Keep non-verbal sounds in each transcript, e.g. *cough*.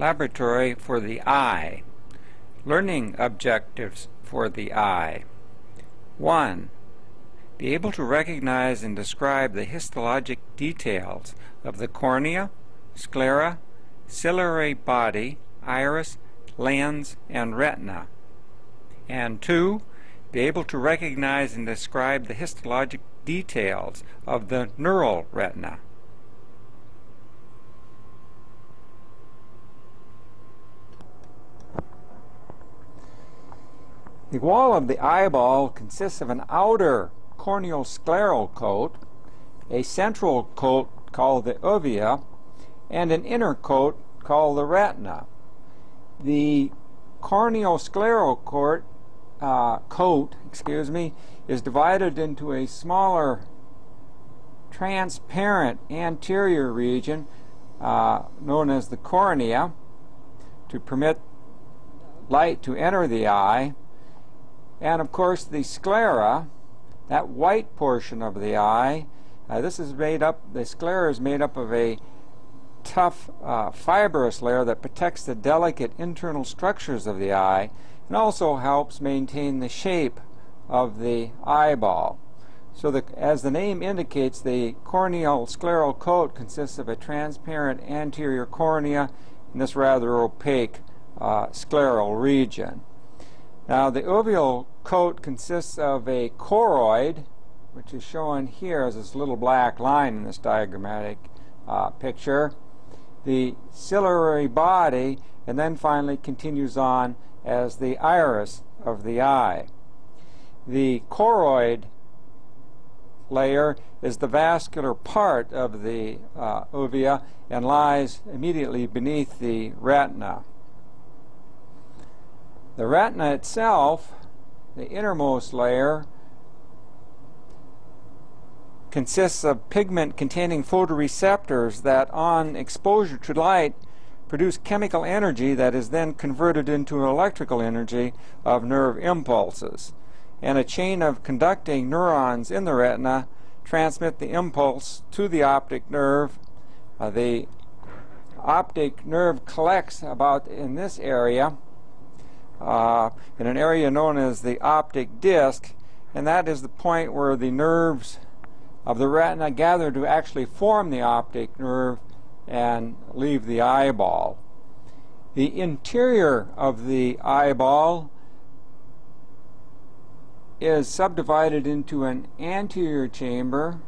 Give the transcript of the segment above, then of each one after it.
Laboratory for the eye. Learning objectives for the eye. 1. Be able to recognize and describe the histologic details of the cornea, sclera, ciliary body, iris, lens, and retina. And 2. Be able to recognize and describe the histologic details of the neural retina. The wall of the eyeball consists of an outer corneal scleral coat, a central coat called the uvea, and an inner coat called the retina. The corneal scleral coat, uh, coat excuse me, is divided into a smaller transparent anterior region uh, known as the cornea to permit light to enter the eye and of course the sclera, that white portion of the eye, uh, this is made up, the sclera is made up of a tough uh, fibrous layer that protects the delicate internal structures of the eye and also helps maintain the shape of the eyeball. So the, as the name indicates, the corneal scleral coat consists of a transparent anterior cornea and this rather opaque uh, scleral region. Now the uveal coat consists of a choroid, which is shown here as this little black line in this diagrammatic uh, picture, the ciliary body, and then finally continues on as the iris of the eye. The choroid layer is the vascular part of the uh, uvea and lies immediately beneath the retina. The retina itself, the innermost layer, consists of pigment containing photoreceptors that on exposure to light produce chemical energy that is then converted into electrical energy of nerve impulses. And a chain of conducting neurons in the retina transmit the impulse to the optic nerve. Uh, the optic nerve collects about in this area uh, in an area known as the optic disc, and that is the point where the nerves of the retina gather to actually form the optic nerve and leave the eyeball. The interior of the eyeball is subdivided into an anterior chamber,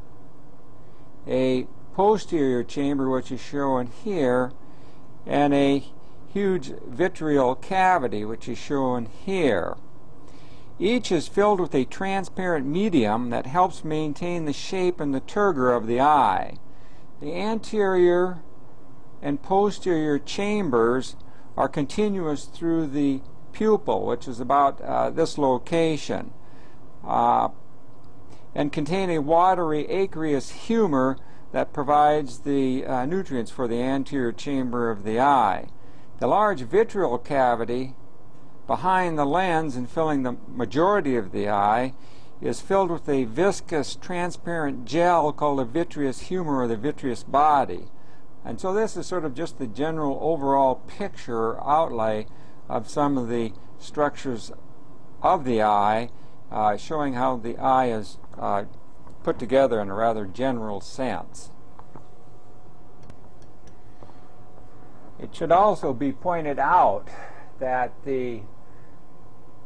a posterior chamber, which is shown here, and a huge vitreal cavity, which is shown here. Each is filled with a transparent medium that helps maintain the shape and the turgor of the eye. The anterior and posterior chambers are continuous through the pupil, which is about uh, this location, uh, and contain a watery aqueous humor that provides the uh, nutrients for the anterior chamber of the eye. The large vitreal cavity behind the lens and filling the majority of the eye is filled with a viscous transparent gel called the vitreous humor or the vitreous body. And so this is sort of just the general overall picture outlay of some of the structures of the eye, uh, showing how the eye is uh, put together in a rather general sense. It should also be pointed out that the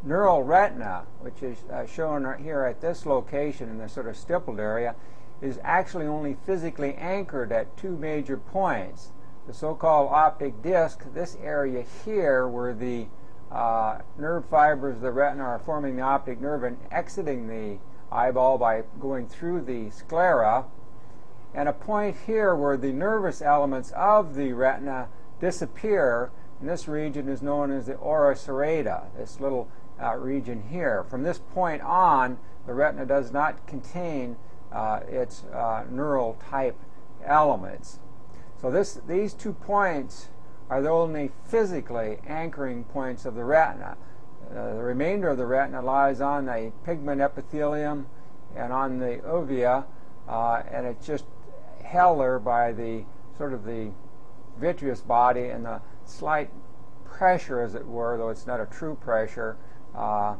neural retina, which is uh, shown right here at this location in this sort of stippled area, is actually only physically anchored at two major points. The so-called optic disc, this area here where the uh, nerve fibers of the retina are forming the optic nerve and exiting the eyeball by going through the sclera, and a point here where the nervous elements of the retina disappear, and this region is known as the ora serrata, this little uh, region here. From this point on, the retina does not contain uh, its uh, neural type elements. So this, these two points are the only physically anchoring points of the retina. Uh, the remainder of the retina lies on the pigment epithelium and on the uvea, uh, and it's just held there by the sort of the vitreous body and the slight pressure, as it were, though it's not a true pressure. Uh,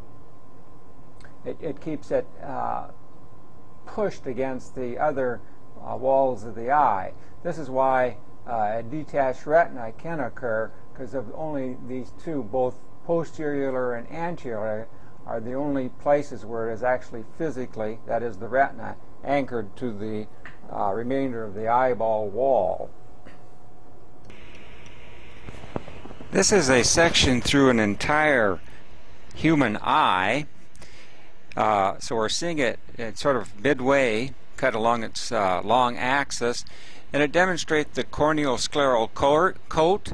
it, it, keeps it uh, pushed against the other uh, walls of the eye. This is why uh, a detached retina can occur because of only these two, both posterior and anterior, are the only places where it is actually physically, that is the retina, anchored to the uh, remainder of the eyeball wall. This is a section through an entire human eye. Uh, so we're seeing it, sort of midway, cut along its uh, long axis, and it demonstrates the corneal scleral coat.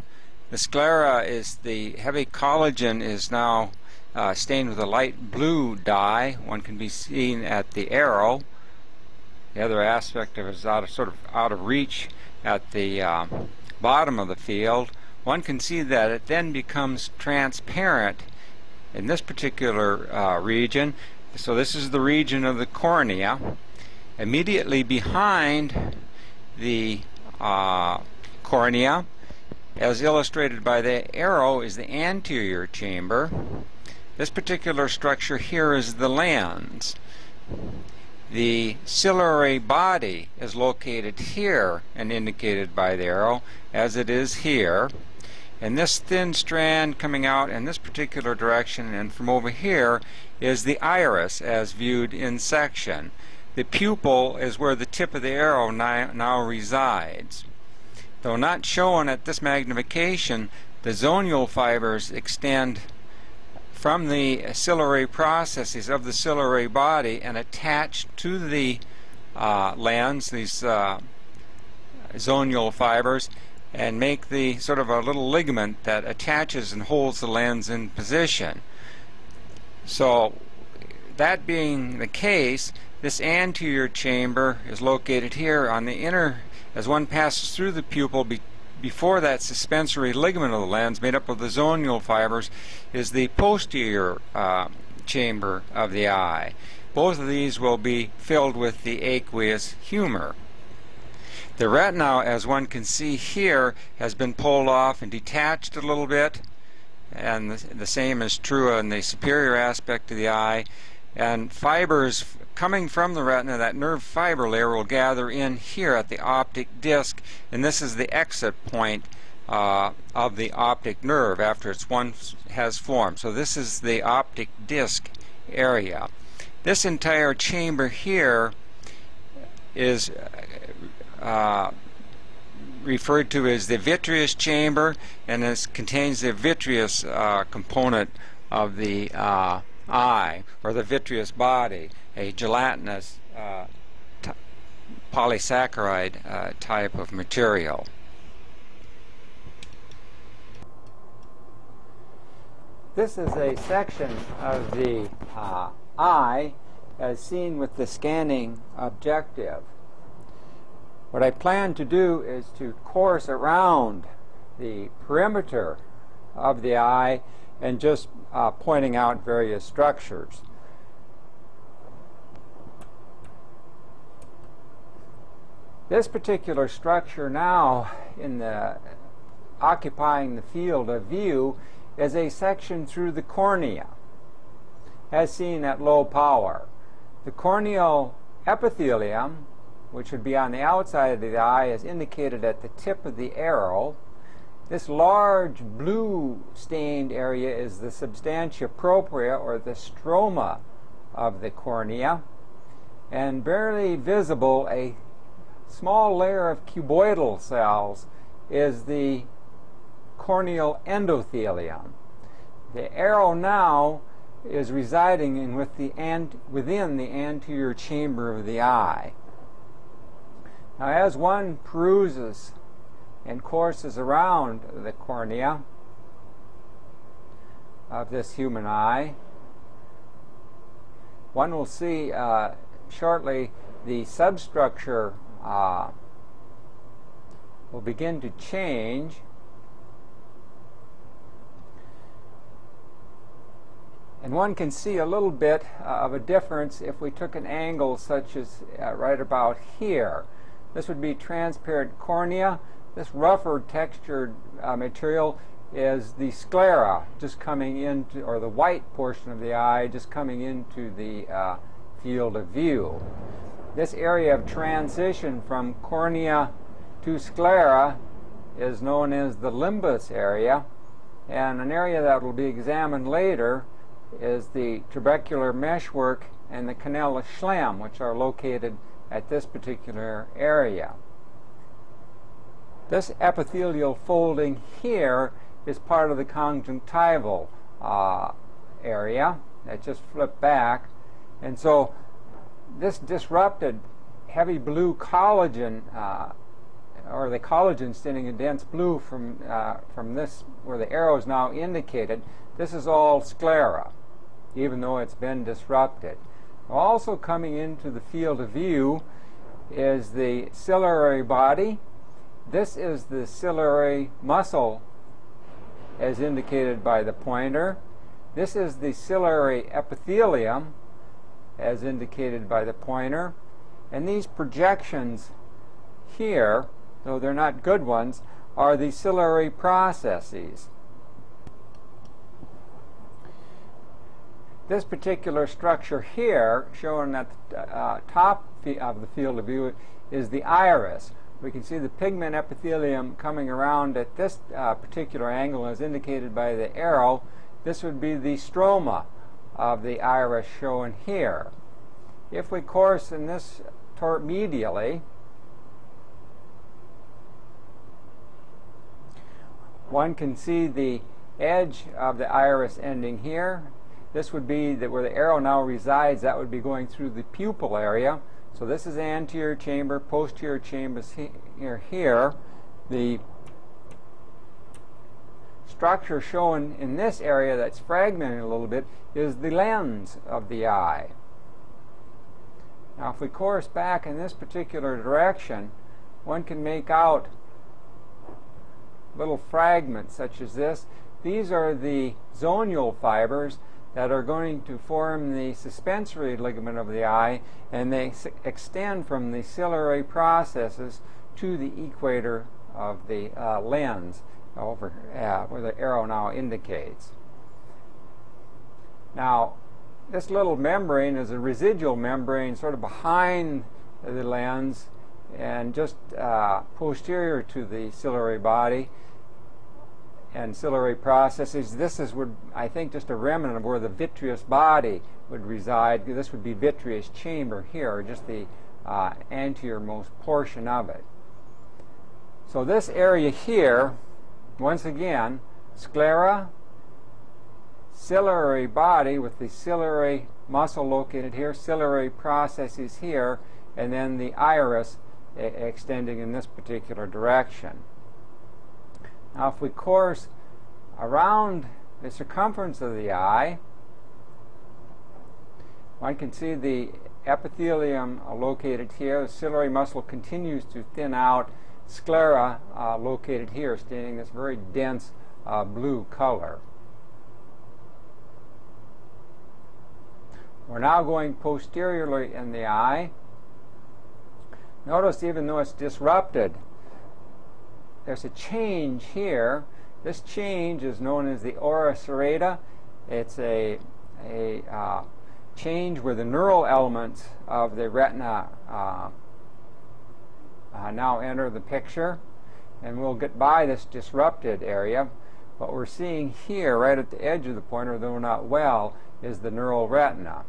The sclera is the heavy collagen is now uh, stained with a light blue dye. One can be seen at the arrow. The other aspect of it is out of, sort of out of reach at the uh, bottom of the field. One can see that it then becomes transparent in this particular uh, region. So this is the region of the cornea. Immediately behind the uh, cornea, as illustrated by the arrow, is the anterior chamber. This particular structure here is the lens. The ciliary body is located here and indicated by the arrow, as it is here. And this thin strand coming out in this particular direction and from over here is the iris as viewed in section. The pupil is where the tip of the arrow now resides. Though not shown at this magnification, the zonule fibers extend from the ciliary processes of the ciliary body and attached to the uh, lens, these uh, zonule fibers, and make the sort of a little ligament that attaches and holds the lens in position. So that being the case, this anterior chamber is located here on the inner, as one passes through the pupil before that suspensory ligament of the lens made up of the zonule fibers is the posterior uh, chamber of the eye. Both of these will be filled with the aqueous humor. The retina, as one can see here, has been pulled off and detached a little bit, and the, same is true in the superior aspect of the eye. And fibers coming from the retina, that nerve fiber layer will gather in here at the optic disc, and this is the exit point uh, of the optic nerve after it's one has formed. So this is the optic disc area. This entire chamber here is uh, referred to as the vitreous chamber, and this contains the vitreous uh, component of the uh, eye or the vitreous body a gelatinous uh, polysaccharide uh, type of material. This is a section of the eye as seen with the scanning objective. What I plan to do is to course around the perimeter of the eye and just uh, pointing out various structures. This particular structure now in the occupying the field of view is a section through the cornea as seen at low power. The corneal epithelium, which would be on the outside of the eye, is indicated at the tip of the arrow. This large blue stained area is the substantia propria or the stroma of the cornea and barely visible a small layer of cuboidal cells is the corneal endothelium. The arrow now is residing in with the within the anterior chamber of the eye. Now as one peruses and courses around the cornea of this human eye, one will see uh, shortly the substructure uh, will begin to change and one can see a little bit uh, of a difference if we took an angle such as uh, right about here. This would be transparent cornea. this rougher textured uh, material is the sclera just coming into, or the white portion of the eye just coming into the uh, field of view. This area of transition from cornea to sclera is known as the limbus area, and an area that will be examined later is the trabecular meshwork and the canal Schlemm, which are located at this particular area. This epithelial folding here is part of the conjunctival uh, area that just flipped back. And so this disrupted heavy blue collagen, uh, or the collagen standing in dense blue from, uh, from this, where the arrow is now indicated, this is all sclera, even though it's been disrupted. Also coming into the field of view is the ciliary body. This is the ciliary muscle as indicated by the pointer. This is the ciliary epithelium as indicated by the pointer. And these projections here, though they're not good ones, are the ciliary processes. This particular structure here, shown at the uh, top of the field of view, is the iris. We can see the pigment epithelium coming around at this uh, particular angle as indicated by the arrow. This would be the stroma of the iris shown here. If we course in this medially, one can see the edge of the iris ending here. This would be that where the arrow now resides, that would be going through the pupil area. So this is anterior chamber, posterior chambers here. here. The structure shown in this area that's fragmented a little bit is the lens of the eye. Now if we course back in this particular direction, one can make out little fragments such as this. These are the zonular fibers that are going to form the suspensory ligament of the eye and they extend from the ciliary processes to the equator of the uh, lens over uh, where the arrow now indicates. Now this little membrane is a residual membrane sort of behind the lens and just uh, posterior to the ciliary body and ciliary processes. This is, would, I think, just a remnant of where the vitreous body would reside. This would be vitreous chamber here, just the uh, anteriormost portion of it. So this area here, once again, sclera, ciliary body with the ciliary muscle located here, ciliary processes here, and then the iris extending in this particular direction. Now if we course around the circumference of the eye, one can see the epithelium located here. The ciliary muscle continues to thin out. Sclera uh, located here, staining this very dense uh, blue color. We're now going posteriorly in the eye. Notice even though it's disrupted, there's a change here. This change is known as the ora serrata. It's a, a uh, change where the neural elements of the retina uh, uh, now enter the picture. And we'll get by this disrupted area. What we're seeing here, right at the edge of the pointer, though not well, is the neural retina.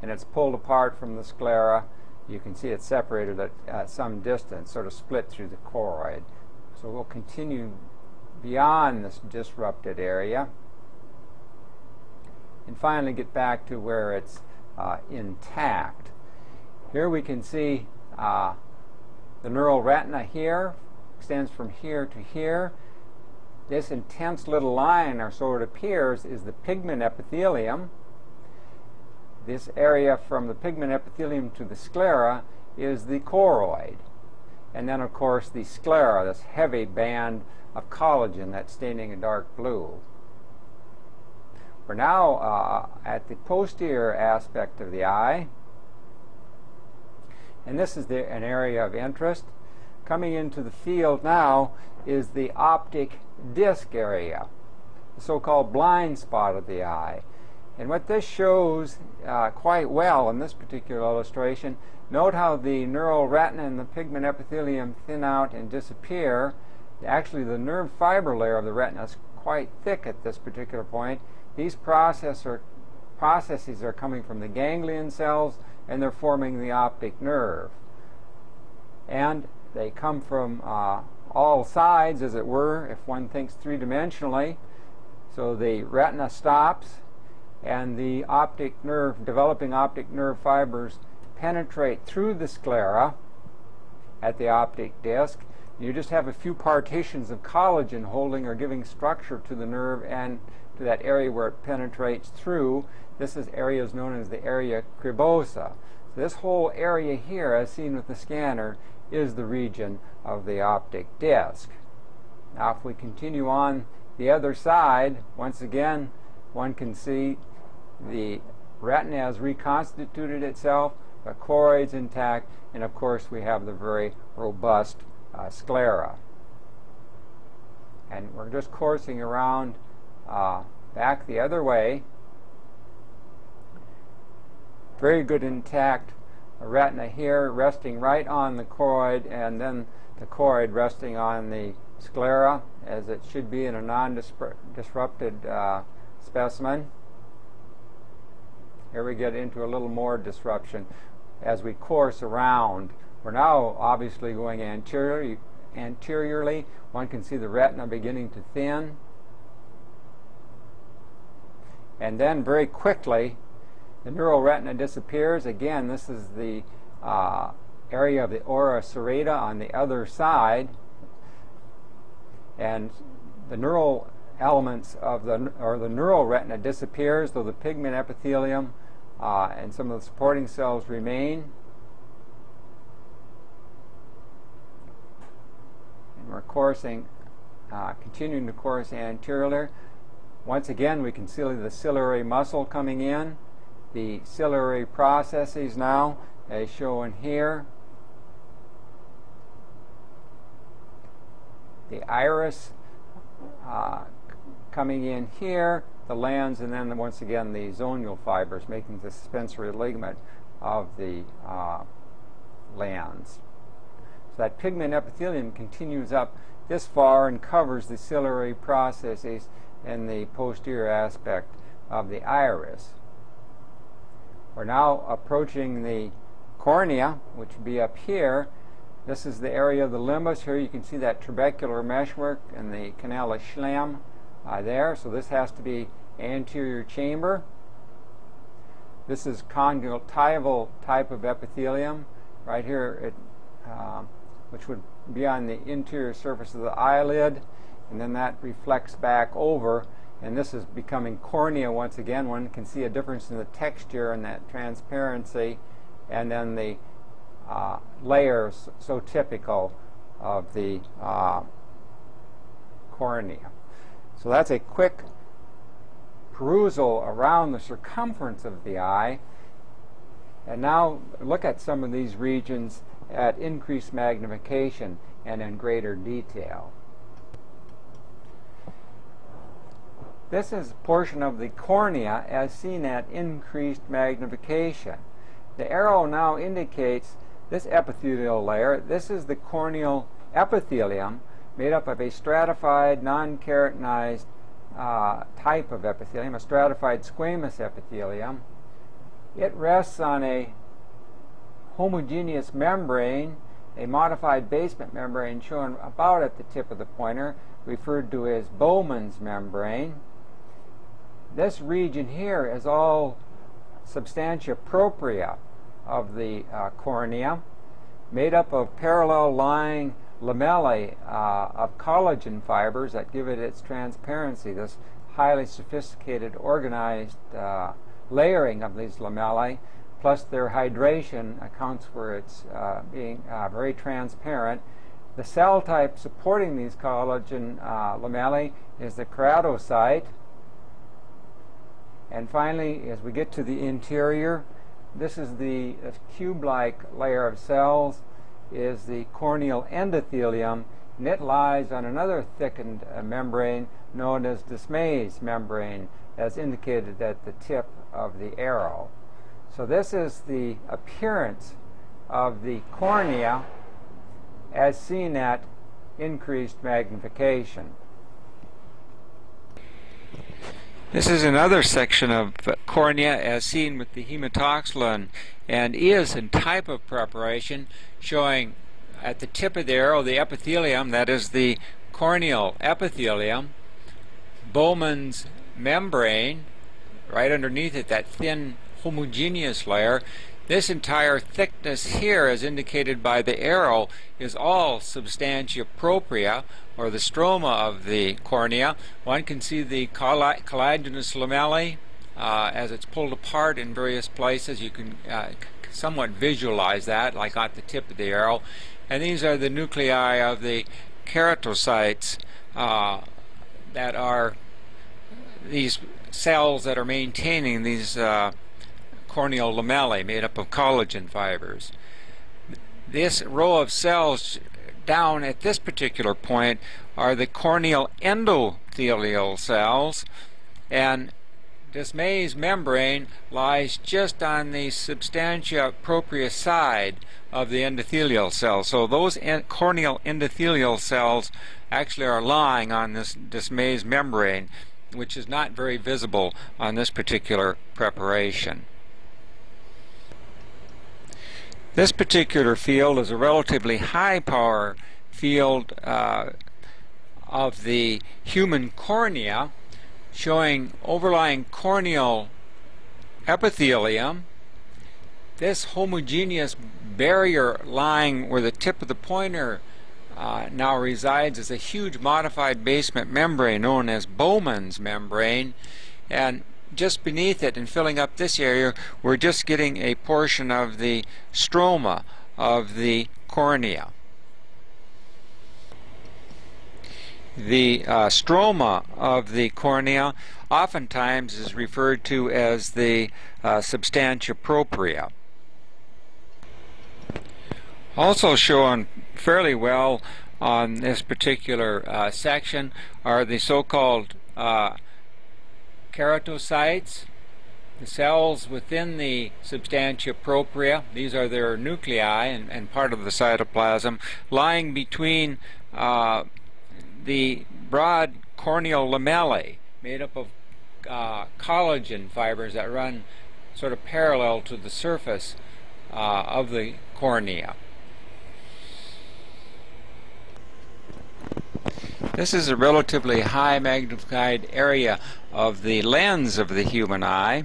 And it's pulled apart from the sclera you can see it's separated at, at some distance, sort of split through the choroid. So we'll continue beyond this disrupted area and finally get back to where it's uh, intact. Here we can see uh, the neural retina here extends from here to here. This intense little line, or so it appears, is the pigment epithelium this area from the pigment epithelium to the sclera is the choroid. And then, of course, the sclera, this heavy band of collagen that's staining a dark blue. We're now uh, at the posterior aspect of the eye. And this is the, an area of interest. Coming into the field now is the optic disc area, the so-called blind spot of the eye. And what this shows uh, quite well in this particular illustration, note how the neural retina and the pigment epithelium thin out and disappear. Actually, the nerve fiber layer of the retina is quite thick at this particular point. These process are, processes are coming from the ganglion cells and they're forming the optic nerve. And they come from uh, all sides, as it were, if one thinks three-dimensionally. So the retina stops and the optic nerve, developing optic nerve fibers penetrate through the sclera at the optic disc. You just have a few partitions of collagen holding or giving structure to the nerve and to that area where it penetrates through. This is area is known as the area cribrosa. So this whole area here, as seen with the scanner, is the region of the optic disc. Now if we continue on the other side, once again, one can see the retina has reconstituted itself, the choroid's intact, and of course we have the very robust uh, sclera. And we're just coursing around uh, back the other way. Very good intact retina here resting right on the choroid and then the choroid resting on the sclera as it should be in a non-disrupted uh, specimen. Here we get into a little more disruption as we course around. We're now obviously going anteriorly. anteriorly. One can see the retina beginning to thin. And then very quickly, the neural retina disappears. Again, this is the uh, area of the ora serrata on the other side. And the neural elements of the, or the neural retina disappears, though the pigment epithelium uh, and some of the supporting cells remain. And we're coursing, uh, continuing to course anteriorly. Once again, we can see the ciliary muscle coming in. The ciliary processes now, as shown here. The iris uh, coming in here the lens, and then once again the zonular fibers making the suspensory ligament of the uh, lens. So that pigment epithelium continues up this far and covers the ciliary processes and the posterior aspect of the iris. We're now approaching the cornea, which would be up here. This is the area of the limbus. Here you can see that trabecular meshwork and the canal of Schlemm uh, there. So this has to be anterior chamber. This is conjunctival type of epithelium. Right here, it, uh, which would be on the interior surface of the eyelid, and then that reflects back over. And this is becoming cornea once again. One can see a difference in the texture and that transparency, and then the uh, layers so typical of the uh, cornea. So that's a quick perusal around the circumference of the eye. And now look at some of these regions at increased magnification and in greater detail. This is a portion of the cornea as seen at increased magnification. The arrow now indicates this epithelial layer. This is the corneal epithelium made up of a stratified, non-keratinized uh, type of epithelium, a stratified squamous epithelium. It rests on a homogeneous membrane, a modified basement membrane shown about at the tip of the pointer, referred to as Bowman's membrane. This region here is all substantia propria of the uh, cornea, made up of parallel lying lamellae uh, of collagen fibers that give it its transparency, this highly sophisticated organized uh, layering of these lamellae, plus their hydration accounts for its uh, being uh, very transparent. The cell type supporting these collagen uh, lamellae is the keratocyte. And finally, as we get to the interior, this is the cube-like layer of cells is the corneal endothelium and it lies on another thickened uh, membrane known as Descemet's membrane as indicated at the tip of the arrow. So this is the appearance of the cornea as seen at increased magnification. This is another section of cornea as seen with the hematoxylin and eosin type of preparation showing at the tip of the arrow the epithelium, that is the corneal epithelium, Bowman's membrane, right underneath it, that thin homogeneous layer. This entire thickness here, as indicated by the arrow, is all substantia propria, or the stroma of the cornea. One can see the collagenous lamellae uh, as it's pulled apart in various places. You can uh, somewhat visualize that, like at the tip of the arrow. And these are the nuclei of the keratocytes uh, that are these cells that are maintaining these uh, corneal lamellae made up of collagen fibers. This row of cells down at this particular point are the corneal endothelial cells and Descemet's membrane lies just on the substantia propria side of the endothelial cells. So those en corneal endothelial cells actually are lying on this Descemet's membrane, which is not very visible on this particular preparation. This particular field is a relatively high power field uh, of the human cornea showing overlying corneal epithelium. This homogeneous barrier lying where the tip of the pointer uh, now resides is a huge modified basement membrane known as Bowman's membrane and just beneath it and filling up this area we're just getting a portion of the stroma of the cornea. The uh, stroma of the cornea oftentimes is referred to as the uh, substantia propria. Also shown fairly well on this particular uh, section are the so-called uh, keratocytes, the cells within the substantia propria. These are their nuclei and, and part of the cytoplasm, lying between uh, the broad corneal lamellae made up of uh, collagen fibers that run sort of parallel to the surface uh, of the cornea. This is a relatively high magnified area of the lens of the human eye.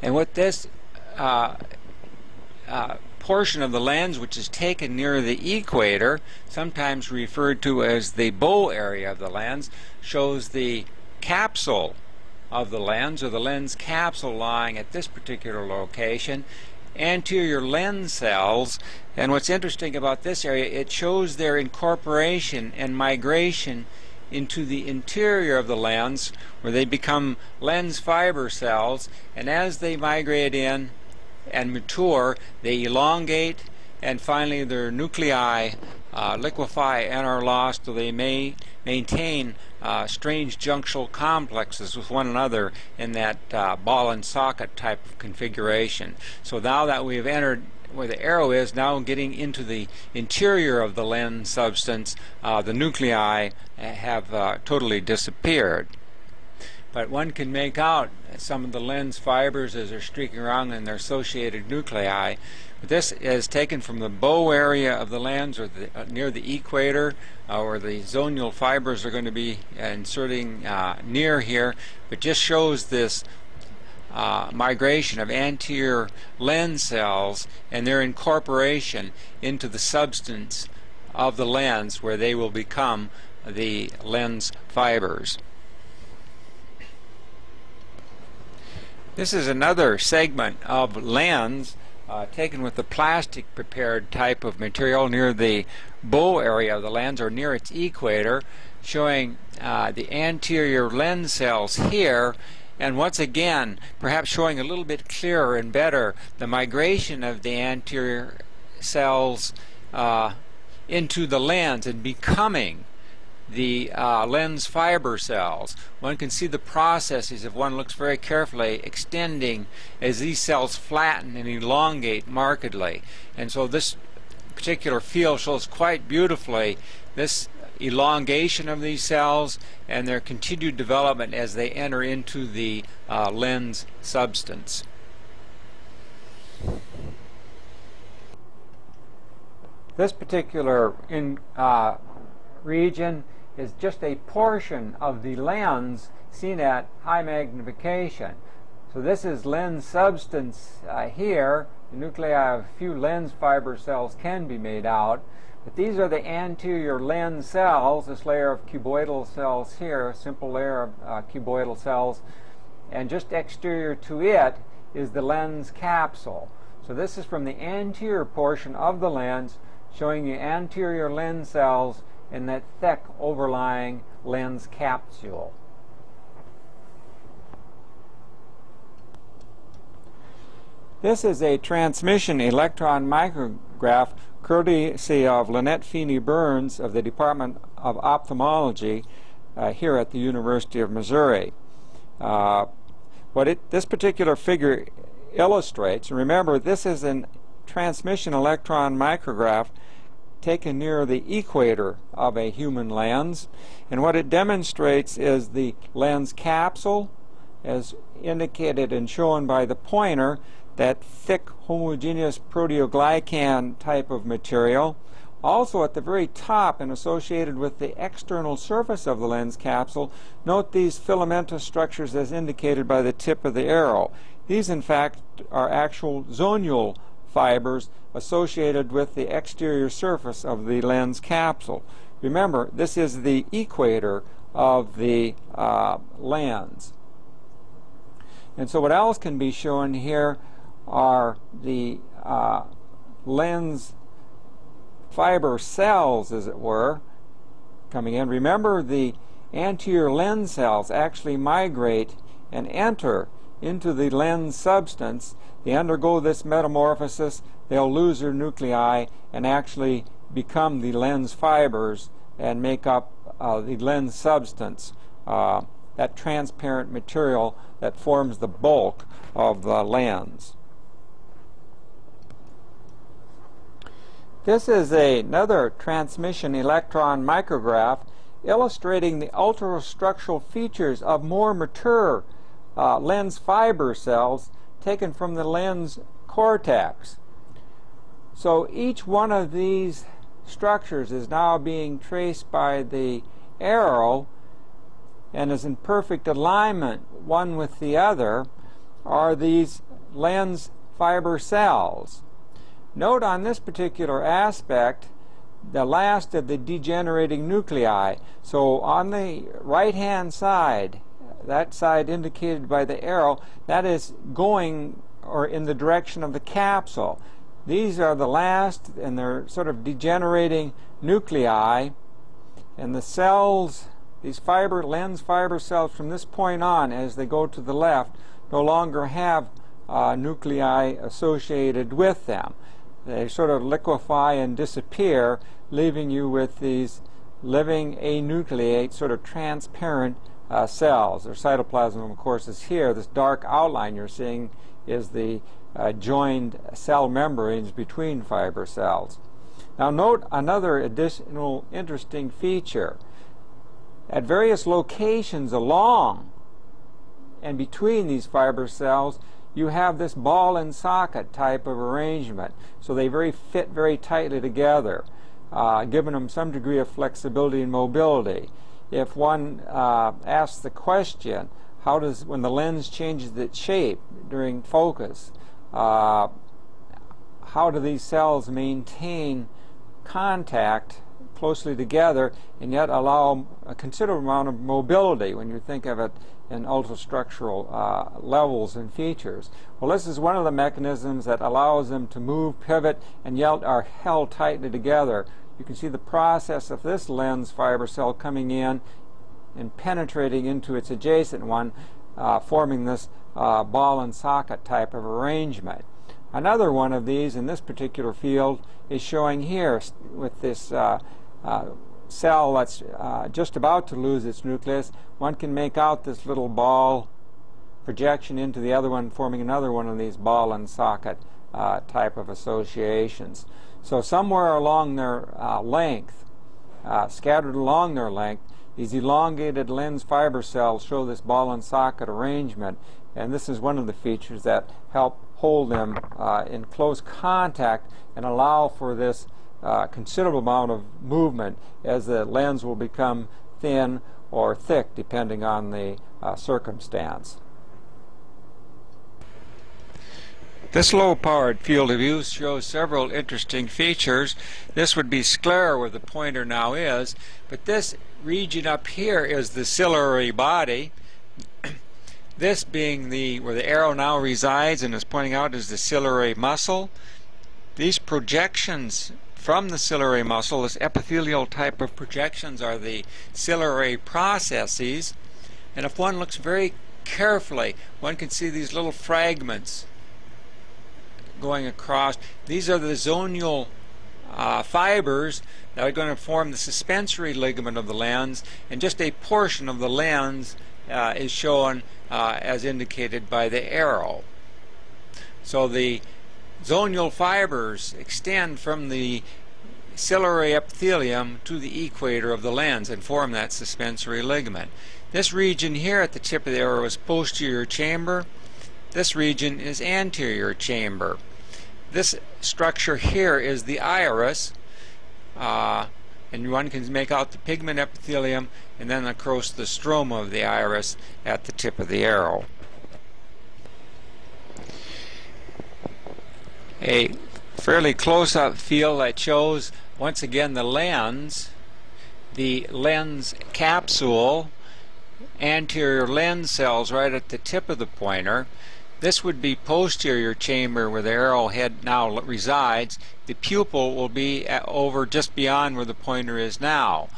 And what this uh, uh, portion of the lens which is taken near the equator, sometimes referred to as the bow area of the lens, shows the capsule of the lens or the lens capsule lying at this particular location anterior lens cells. And what's interesting about this area it shows their incorporation and migration into the interior of the lens where they become lens fiber cells. And as they migrate in and mature, they elongate, and finally their nuclei uh, liquefy and are lost, so they may maintain uh, strange junctional complexes with one another in that uh, ball and socket type of configuration. So now that we've entered where the arrow is, now getting into the interior of the lens substance, uh, the nuclei have uh, totally disappeared but one can make out some of the lens fibers as they're streaking around and their associated nuclei. This is taken from the bow area of the lens or the, uh, near the equator uh, where the zonule fibers are going to be inserting uh, near here, but just shows this uh, migration of anterior lens cells and their incorporation into the substance of the lens where they will become the lens fibers. This is another segment of lens uh, taken with the plastic prepared type of material near the bow area of the lens or near its equator showing uh, the anterior lens cells here. And once again, perhaps showing a little bit clearer and better the migration of the anterior cells uh, into the lens and becoming the uh, lens fiber cells. One can see the processes, if one looks very carefully, extending as these cells flatten and elongate markedly. And so this particular field shows quite beautifully this elongation of these cells and their continued development as they enter into the uh, lens substance. This particular in, uh, region is just a portion of the lens seen at high magnification. So this is lens substance uh, here. The nuclei of a few lens fiber cells can be made out. But these are the anterior lens cells, this layer of cuboidal cells here, a simple layer of uh, cuboidal cells. And just exterior to it is the lens capsule. So this is from the anterior portion of the lens, showing you anterior lens cells in that thick overlying lens capsule. This is a transmission electron micrograph courtesy of Lynette Feeney Burns of the Department of Ophthalmology uh, here at the University of Missouri. Uh, what it, this particular figure illustrates, remember this is a transmission electron micrograph taken near the equator of a human lens. And what it demonstrates is the lens capsule, as indicated and shown by the pointer, that thick homogeneous proteoglycan type of material. Also at the very top and associated with the external surface of the lens capsule, note these filamentous structures as indicated by the tip of the arrow. These in fact are actual zonule fibers associated with the exterior surface of the lens capsule. Remember, this is the equator of the uh, lens. And so what else can be shown here are the uh, lens fiber cells, as it were, coming in. Remember, the anterior lens cells actually migrate and enter into the lens substance they undergo this metamorphosis, they'll lose their nuclei and actually become the lens fibers and make up uh, the lens substance, uh, that transparent material that forms the bulk of the lens. This is a, another transmission electron micrograph illustrating the ultrastructural features of more mature uh, lens fiber cells taken from the lens cortex. So each one of these structures is now being traced by the arrow and is in perfect alignment one with the other are these lens fiber cells. Note on this particular aspect the last of the degenerating nuclei. So on the right hand side that side indicated by the arrow, that is going or in the direction of the capsule. These are the last, and they're sort of degenerating nuclei, and the cells, these fiber lens fiber cells from this point on, as they go to the left, no longer have uh, nuclei associated with them. They sort of liquefy and disappear, leaving you with these living anucleate, sort of transparent uh, cells. Their cytoplasm, of course, is here. This dark outline you're seeing is the uh, joined cell membranes between fiber cells. Now note another additional interesting feature. At various locations along and between these fiber cells, you have this ball and socket type of arrangement. So they very fit very tightly together, uh, giving them some degree of flexibility and mobility if one uh, asks the question, how does, when the lens changes its shape during focus, uh, how do these cells maintain contact closely together and yet allow a considerable amount of mobility when you think of it in ultrastructural uh, levels and features. Well, this is one of the mechanisms that allows them to move, pivot, and yet are held tightly together you can see the process of this lens fiber cell coming in and penetrating into its adjacent one, uh, forming this uh, ball and socket type of arrangement. Another one of these in this particular field is showing here with this uh, uh, cell that's uh, just about to lose its nucleus. One can make out this little ball projection into the other one, forming another one of these ball and socket uh, type of associations. So somewhere along their uh, length, uh, scattered along their length, these elongated lens fiber cells show this ball and socket arrangement, and this is one of the features that help hold them uh, in close contact and allow for this uh, considerable amount of movement as the lens will become thin or thick depending on the uh, circumstance. This low-powered field of view shows several interesting features. This would be sclera where the pointer now is, but this region up here is the ciliary body. *clears throat* this being the where the arrow now resides and is pointing out is the ciliary muscle. These projections from the ciliary muscle, this epithelial type of projections are the ciliary processes. And if one looks very carefully, one can see these little fragments going across. These are the zonular uh, fibers that are going to form the suspensory ligament of the lens, and just a portion of the lens uh, is shown uh, as indicated by the arrow. So the Zonular fibers extend from the ciliary epithelium to the equator of the lens and form that suspensory ligament. This region here at the tip of the arrow is posterior chamber. This region is anterior chamber. This structure here is the iris, uh, and one can make out the pigment epithelium and then course the stroma of the iris at the tip of the arrow. a fairly close-up feel that shows once again the lens, the lens capsule, anterior lens cells right at the tip of the pointer. This would be posterior chamber where the arrowhead now resides. The pupil will be over just beyond where the pointer is now.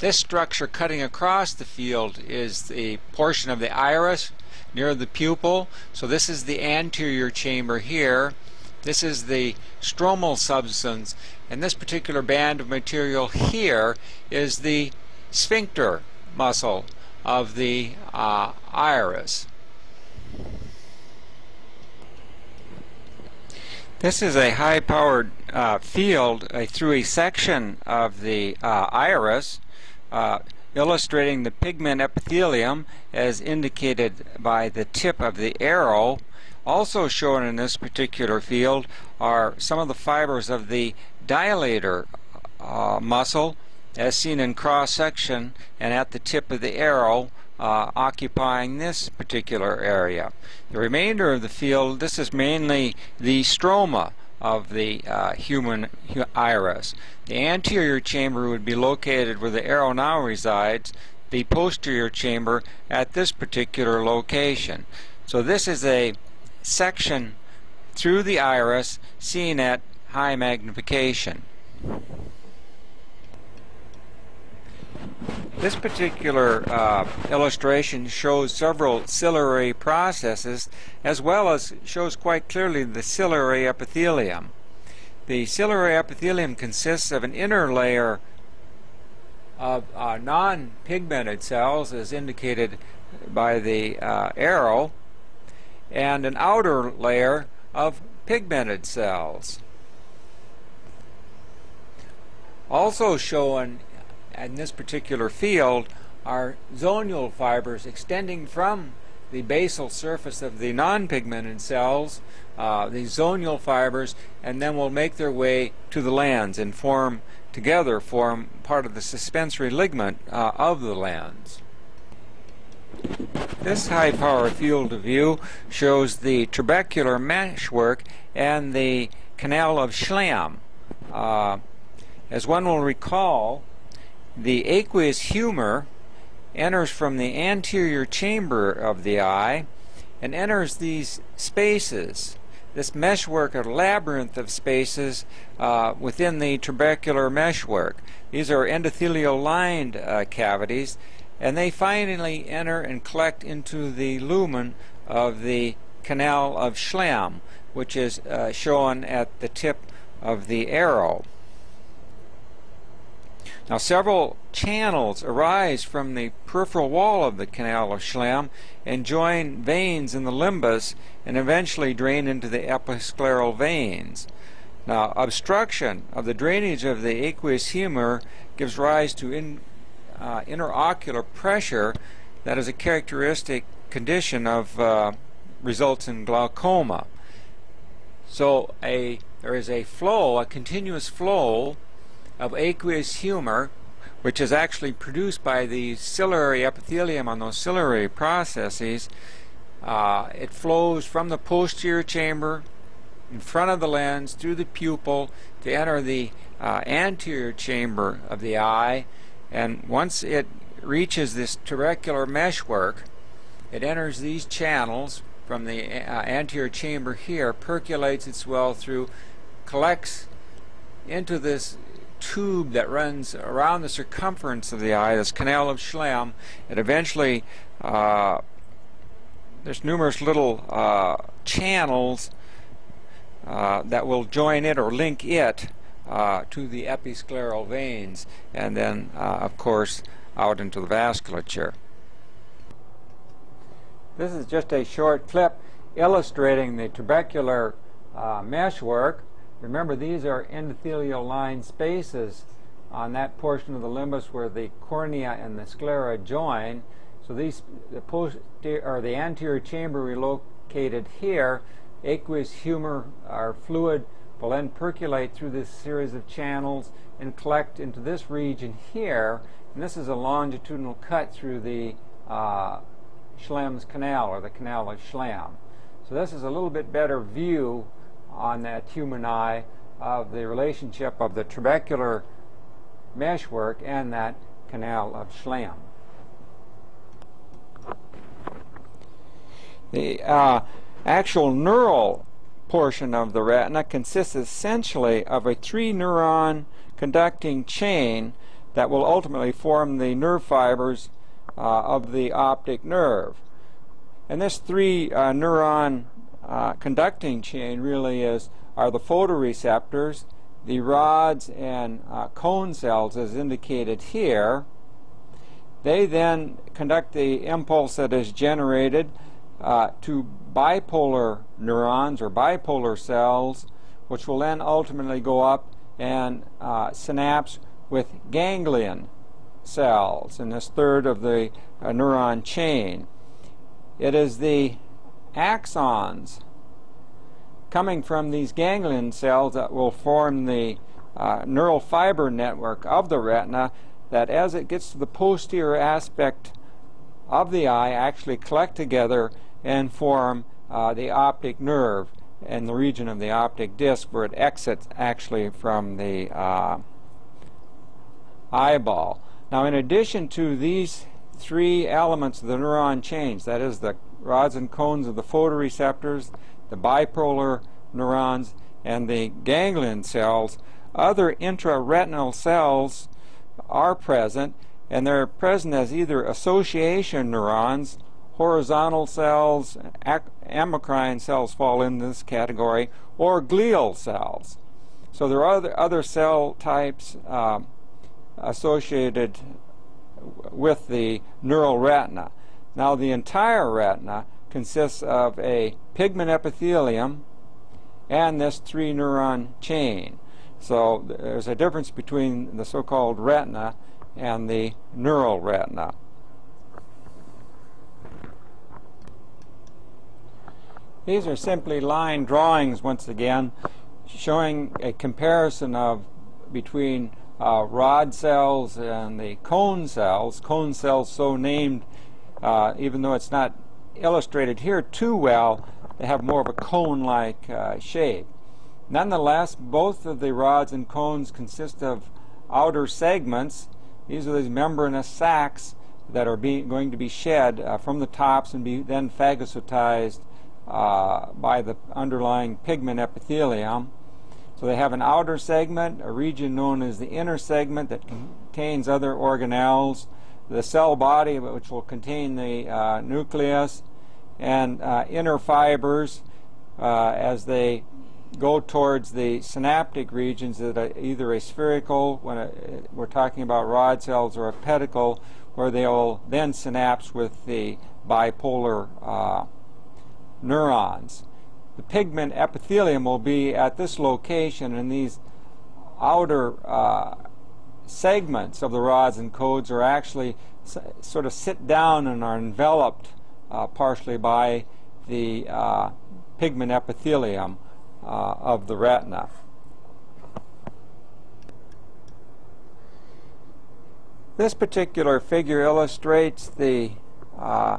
This structure cutting across the field is the portion of the iris near the pupil. So this is the anterior chamber here. This is the stromal substance, and this particular band of material here is the sphincter muscle of the uh, iris. This is a high-powered uh, field uh, through a section of the uh, iris uh, illustrating the pigment epithelium as indicated by the tip of the arrow. Also shown in this particular field are some of the fibers of the dilator uh, muscle as seen in cross section and at the tip of the arrow uh, occupying this particular area. The remainder of the field, this is mainly the stroma of the uh, human iris. The anterior chamber would be located where the arrow now resides, the posterior chamber at this particular location. So this is a section through the iris seen at high magnification. This particular uh, illustration shows several ciliary processes as well as shows quite clearly the ciliary epithelium. The ciliary epithelium consists of an inner layer of uh, non-pigmented cells as indicated by the uh, arrow and an outer layer of pigmented cells. Also shown in this particular field are zonular fibers extending from the basal surface of the non-pigmented cells, uh, these zonular fibers, and then will make their way to the lens and form together form part of the suspensory ligament uh, of the lens. This high power field of view shows the trabecular meshwork and the canal of Schlemm. Uh, as one will recall, the aqueous humor enters from the anterior chamber of the eye and enters these spaces. This meshwork, a labyrinth of spaces uh, within the trabecular meshwork. These are endothelial lined uh, cavities and they finally enter and collect into the lumen of the canal of Schlemm, which is uh, shown at the tip of the arrow. Now several channels arise from the peripheral wall of the canal of Schlemm and join veins in the limbus and eventually drain into the episcleral veins. Now obstruction of the drainage of the aqueous humor gives rise to in, uh, intraocular pressure that is a characteristic condition of uh, results in glaucoma. So a there is a flow, a continuous flow of aqueous humor, which is actually produced by the ciliary epithelium on those ciliary processes. Uh, it flows from the posterior chamber in front of the lens through the pupil to enter the uh, anterior chamber of the eye and once it reaches this trabecular meshwork it enters these channels from the uh, anterior chamber here percolates its well through collects into this tube that runs around the circumference of the eye, this canal of Schlemm, and eventually uh, there's numerous little uh, channels uh, that will join it or link it uh, to the episcleral veins, and then, uh, of course, out into the vasculature. This is just a short clip illustrating the trabecular uh, meshwork Remember, these are endothelial line spaces on that portion of the limbus where the cornea and the sclera join. So these, the posterior or the anterior chamber relocated here, aqueous humor or fluid will then percolate through this series of channels and collect into this region here. And this is a longitudinal cut through the uh, Schlemm's canal or the canal of Schlemm. So this is a little bit better view on that human eye of the relationship of the trabecular meshwork and that canal of Schlemm. The uh, actual neural portion of the retina consists essentially of a three neuron conducting chain that will ultimately form the nerve fibers uh, of the optic nerve. And this three uh, neuron uh, conducting chain really is are the photoreceptors, the rods and uh, cone cells as indicated here. They then conduct the impulse that is generated uh, to bipolar neurons or bipolar cells, which will then ultimately go up and uh, synapse with ganglion cells in this third of the uh, neuron chain. It is the axons coming from these ganglion cells that will form the uh, neural fiber network of the retina that as it gets to the posterior aspect of the eye actually collect together and form uh, the optic nerve in the region of the optic disc where it exits actually from the uh, eyeball. Now in addition to these three elements of the neuron chains, that is the rods and cones of the photoreceptors, the bipolar neurons, and the ganglion cells, other intraretinal cells are present, and they're present as either association neurons, horizontal cells, amacrine cells fall in this category, or glial cells. So there are other, other cell types um, associated with the neural retina. Now the entire retina consists of a pigment epithelium and this three neuron chain. So there's a difference between the so-called retina and the neural retina. These are simply line drawings once again showing a comparison of between uh, rod cells and the cone cells. Cone cells so named uh, even though it's not illustrated here too well, they have more of a cone-like uh, shape. Nonetheless, both of the rods and cones consist of outer segments. These are these membranous sacs that are being, going to be shed uh, from the tops and be then phagocytized uh, by the underlying pigment epithelium. So they have an outer segment, a region known as the inner segment that contains other organelles, the cell body, which will contain the uh, nucleus, and uh, inner fibers uh, as they go towards the synaptic regions that are either a spherule, when a, we're talking about rod cells, or a pedicle, where they'll then synapse with the bipolar uh, neurons. The pigment epithelium will be at this location, and these outer uh, segments of the rods and cones are actually sort of sit down and are enveloped uh, partially by the uh, pigment epithelium uh, of the retina. This particular figure illustrates the uh,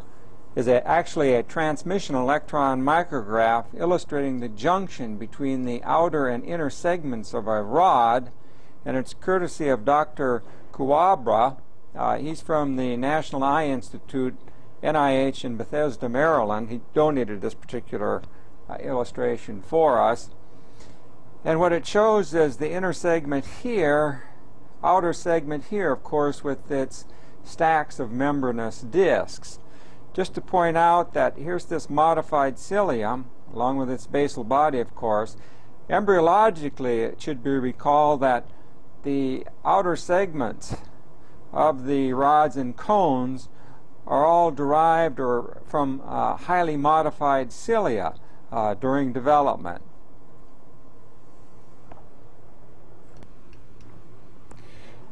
is a, actually a transmission electron micrograph illustrating the junction between the outer and inner segments of a rod, and it's courtesy of Dr. Kuwabara. Uh, he's from the National Eye Institute, NIH in Bethesda, Maryland. He donated this particular uh, illustration for us. And what it shows is the inner segment here, outer segment here, of course, with its stacks of membranous discs. Just to point out that here's this modified cilium, along with its basal body, of course. Embryologically, it should be recalled that the outer segments of the rods and cones are all derived or from uh, highly modified cilia uh, during development.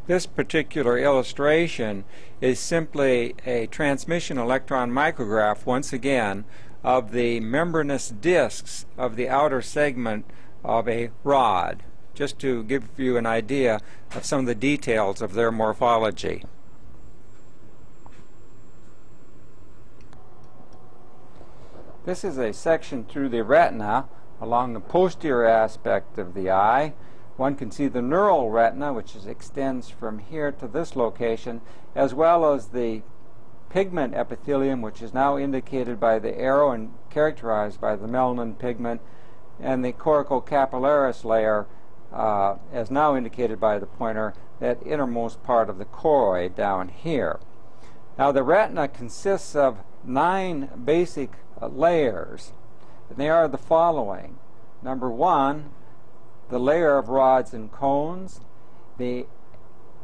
This particular illustration is simply a transmission electron micrograph, once again, of the membranous discs of the outer segment of a rod, just to give you an idea of some of the details of their morphology. This is a section through the retina along the posterior aspect of the eye. One can see the neural retina, which is, extends from here to this location, as well as the pigment epithelium, which is now indicated by the arrow and characterized by the melanin pigment, and the choriocapillaris layer, uh, as now indicated by the pointer, that innermost part of the choroid down here. Now the retina consists of nine basic uh, layers. And they are the following. Number one, the layer of rods and cones, the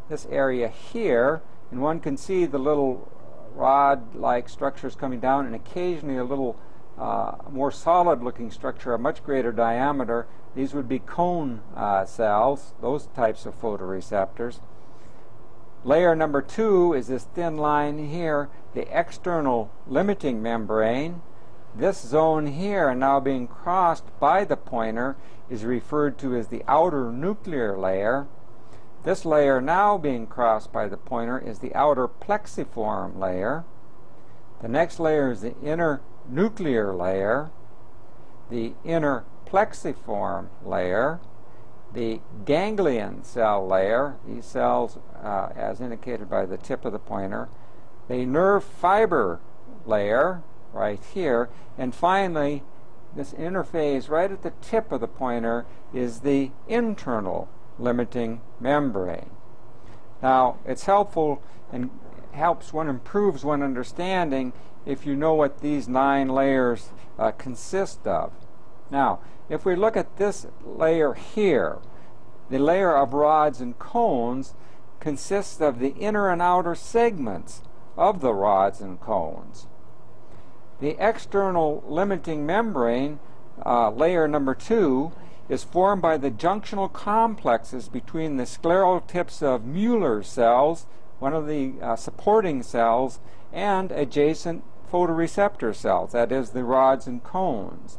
this area here, and one can see the little rod-like structures coming down, and occasionally a little uh, more solid-looking structure, a much greater diameter. These would be cone uh, cells, those types of photoreceptors. Layer number two is this thin line here, the external limiting membrane. This zone here, now being crossed by the pointer, is referred to as the outer nuclear layer. This layer now being crossed by the pointer is the outer plexiform layer. The next layer is the inner nuclear layer, the inner plexiform layer, the ganglion cell layer, these cells uh, as indicated by the tip of the pointer, the nerve fiber layer, right here. And finally, this interface right at the tip of the pointer is the internal limiting membrane. Now, it's helpful and helps one improves one understanding if you know what these nine layers uh, consist of. Now, if we look at this layer here, the layer of rods and cones consists of the inner and outer segments of the rods and cones. The external limiting membrane, uh, layer number two, is formed by the junctional complexes between the scleral tips of Mueller cells, one of the uh, supporting cells, and adjacent photoreceptor cells, that is, the rods and cones.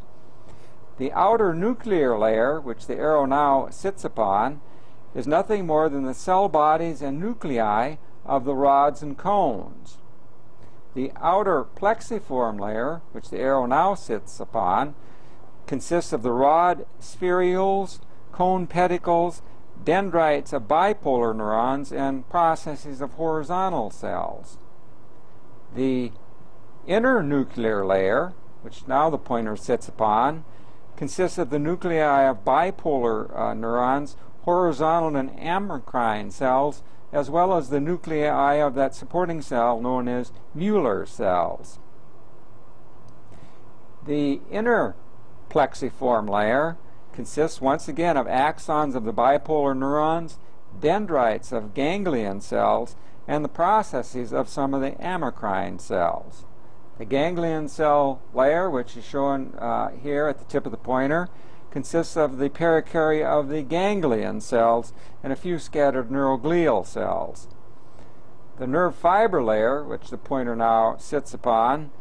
The outer nuclear layer, which the arrow now sits upon, is nothing more than the cell bodies and nuclei of the rods and cones. The outer plexiform layer, which the arrow now sits upon, consists of the rod spherules, cone pedicles, dendrites of bipolar neurons, and processes of horizontal cells. The inner nuclear layer, which now the pointer sits upon, consists of the nuclei of bipolar uh, neurons, horizontal and amacrine cells, as well as the nuclei of that supporting cell known as Mueller cells. The inner plexiform layer consists once again of axons of the bipolar neurons, dendrites of ganglion cells, and the processes of some of the amacrine cells. The ganglion cell layer, which is shown uh, here at the tip of the pointer, consists of the perikarya of the ganglion cells and a few scattered neuroglial cells. The nerve fiber layer, which the pointer now sits upon,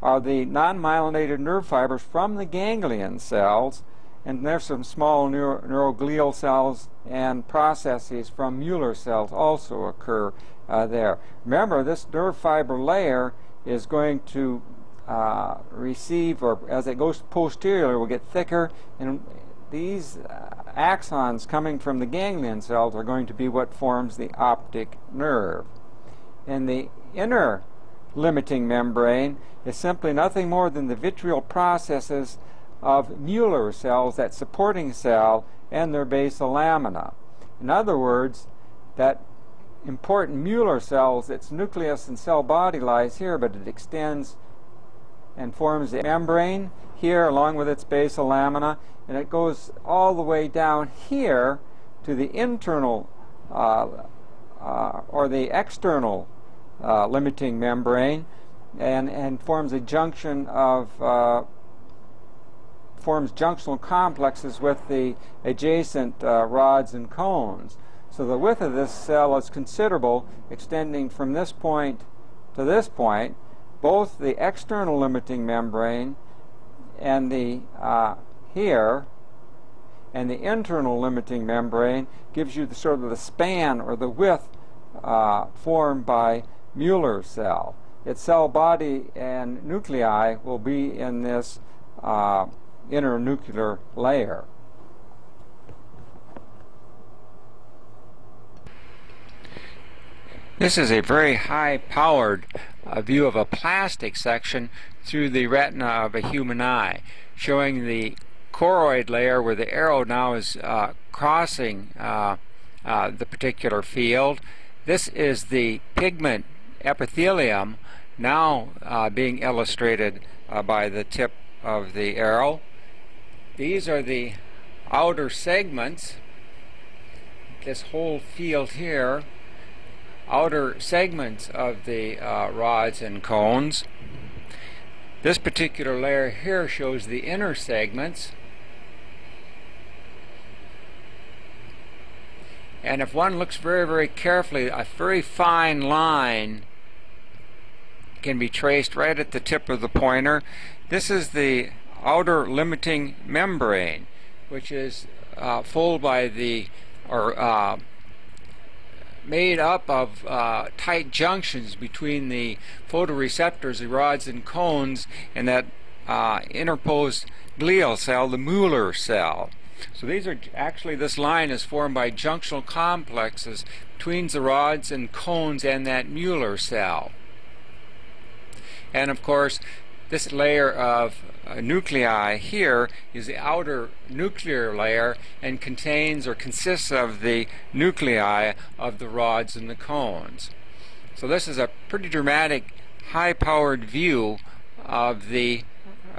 are the non-myelinated nerve fibers from the ganglion cells, and there's some small neuro neuroglial cells and processes from Mueller cells also occur uh, there. Remember, this nerve fiber layer is going to uh, receive, or as it goes posterior, will get thicker, and these uh, axons coming from the ganglion cells are going to be what forms the optic nerve. And the inner limiting membrane is simply nothing more than the vitreal processes of Mueller cells, that supporting cell, and their basal lamina. In other words, that important Mueller cells, its nucleus and cell body lies here, but it extends and forms a membrane here along with its basal lamina, and it goes all the way down here to the internal uh, uh, or the external uh, limiting membrane and, and forms a junction of uh, forms junctional complexes with the adjacent uh, rods and cones. So the width of this cell is considerable, extending from this point to this point. Both the external limiting membrane and the uh, here and the internal limiting membrane gives you the sort of the span or the width uh, formed by Mueller cell. Its cell body and nuclei will be in this uh, internuclear layer. This is a very high-powered uh, view of a plastic section through the retina of a human eye, showing the choroid layer where the arrow now is uh, crossing uh, uh the particular field. This is the pigment epithelium now uh, being illustrated uh, by the tip of the arrow. These are the outer segments, this whole field here, outer segments of the uh, rods and cones. This particular layer here shows the inner segments. And if one looks very, very carefully, a very fine line can be traced right at the tip of the pointer. This is the outer limiting membrane, which is uh, full by the or uh, made up of uh, tight junctions between the photoreceptors, the rods and cones, and that uh, interposed glial cell, the Mueller cell. So these are actually this line is formed by junctional complexes between the rods and cones and that Mueller cell. And of course, this layer of uh, nuclei here is the outer nuclear layer and contains or consists of the nuclei of the rods and the cones. So this is a pretty dramatic high-powered view of the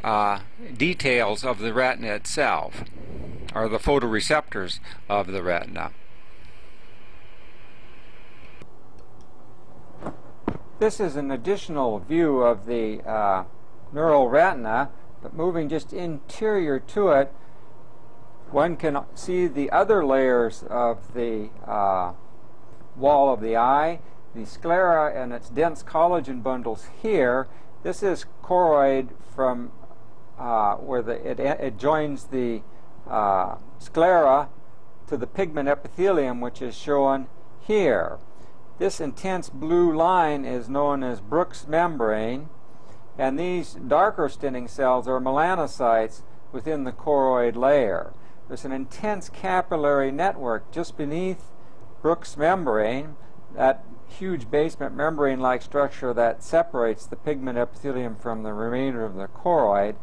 uh, details of the retina itself, or the photoreceptors of the retina. This is an additional view of the uh, neural retina, but moving just interior to it, one can see the other layers of the uh, wall of the eye, the sclera and its dense collagen bundles here. This is choroid from uh, where the, it, it joins the uh, sclera to the pigment epithelium, which is shown here. This intense blue line is known as Bruch's membrane, and these darker stenning cells are melanocytes within the choroid layer. There's an intense capillary network just beneath Bruch's membrane, that huge basement membrane-like structure that separates the pigment epithelium from the remainder of the choroid.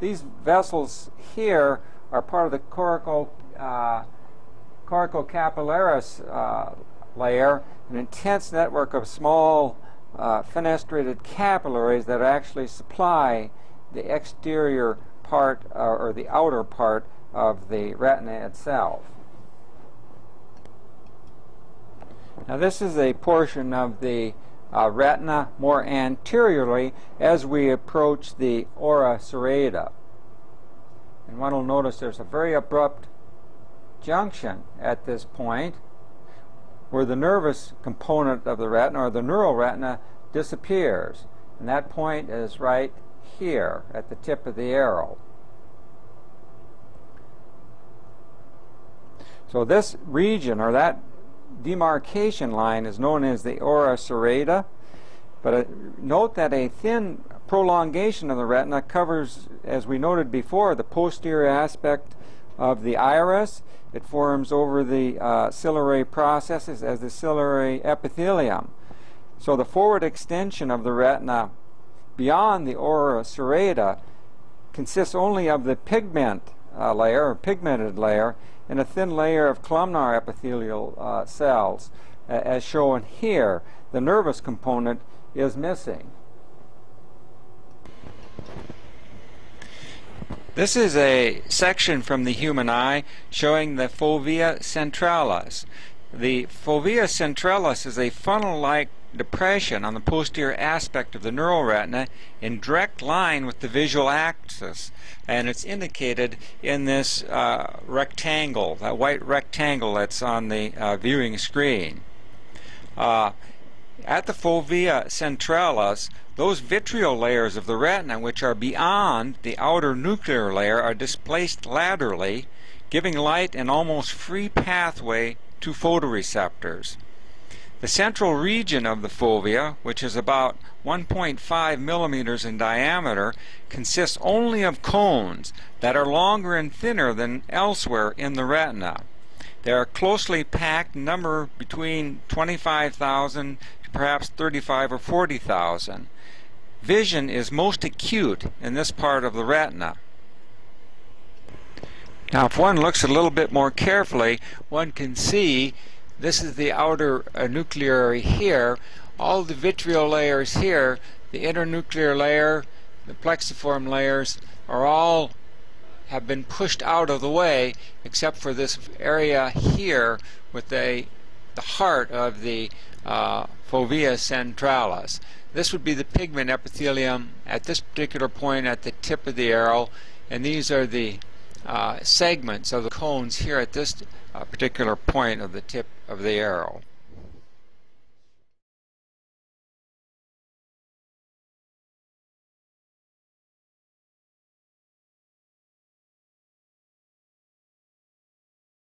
These vessels here are part of the chorio, uh, choriocapillaris uh, layer, an intense network of small uh, fenestrated capillaries that actually supply the exterior part uh, or the outer part of the retina itself. Now this is a portion of the uh, retina more anteriorly as we approach the ora serrata. And one will notice there's a very abrupt junction at this point where the nervous component of the retina or the neural retina disappears. And that point is right here at the tip of the arrow. So this region or that demarcation line is known as the ora serrata. But uh, note that a thin prolongation of the retina covers, as we noted before, the posterior aspect of the iris. It forms over the uh, ciliary processes as the ciliary epithelium. So the forward extension of the retina beyond the ora serrata consists only of the pigment uh, layer or pigmented layer and a thin layer of columnar epithelial uh, cells as shown here. The nervous component is missing. This is a section from the human eye showing the fovea centralis. The fovea centralis is a funnel-like depression on the posterior aspect of the neural retina in direct line with the visual axis and it's indicated in this uh, rectangle, that white rectangle that's on the uh, viewing screen. Uh, at the fovea centralis, those vitreal layers of the retina which are beyond the outer nuclear layer are displaced laterally, giving light an almost free pathway to photoreceptors. The central region of the fovea, which is about 1.5 millimeters in diameter, consists only of cones that are longer and thinner than elsewhere in the retina. They are closely packed, number between 25,000 to perhaps 35 or 40,000. Vision is most acute in this part of the retina. Now, if one looks a little bit more carefully, one can see this is the outer uh, nuclear here. All the vitreal layers here, the internuclear layer, the plexiform layers, are all have been pushed out of the way except for this area here with the, the heart of the uh, fovea centralis. This would be the pigment epithelium at this particular point at the tip of the arrow and these are the uh, segments of the cones here at this uh, particular point of the tip of the arrow.